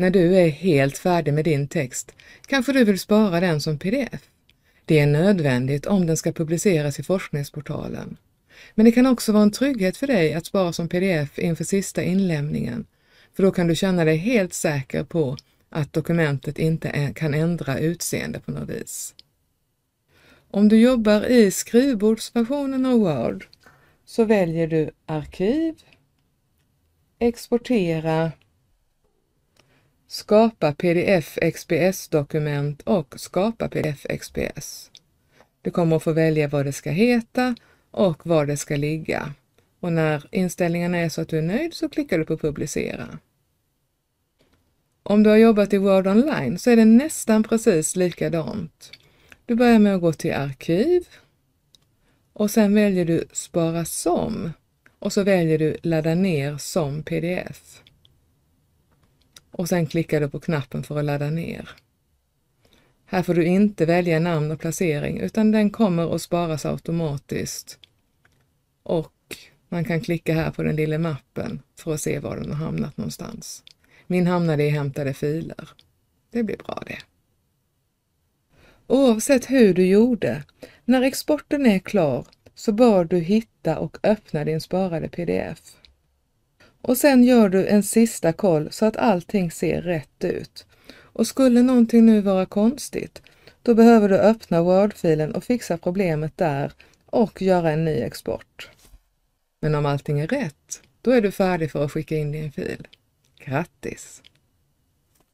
När du är helt färdig med din text kanske du vill spara den som pdf. Det är nödvändigt om den ska publiceras i forskningsportalen. Men det kan också vara en trygghet för dig att spara som pdf inför sista inlämningen, för då kan du känna dig helt säker på att dokumentet inte kan ändra utseende på något vis. Om du jobbar i skrivbordsversionen av Word så väljer du Arkiv, Exportera, Skapa pdf XPS-dokument och Skapa pdf XPS. Du kommer att få välja vad det ska heta och var det ska ligga. Och när inställningarna är så att du är nöjd så klickar du på Publicera. Om du har jobbat i Word Online så är det nästan precis likadant. Du börjar med att gå till Arkiv och sen väljer du Spara som och så väljer du Ladda ner som pdf. Och sen klickar du på knappen för att ladda ner. Här får du inte välja namn och placering utan den kommer att sparas automatiskt. Och man kan klicka här på den lilla mappen för att se var den har hamnat någonstans. Min hamnade i hämtade filer. Det blir bra det. Oavsett hur du gjorde, när exporten är klar så bör du hitta och öppna din sparade pdf. Och sen gör du en sista koll så att allting ser rätt ut. Och skulle någonting nu vara konstigt, då behöver du öppna Word-filen och fixa problemet där och göra en ny export. Men om allting är rätt, då är du färdig för att skicka in din fil. Grattis!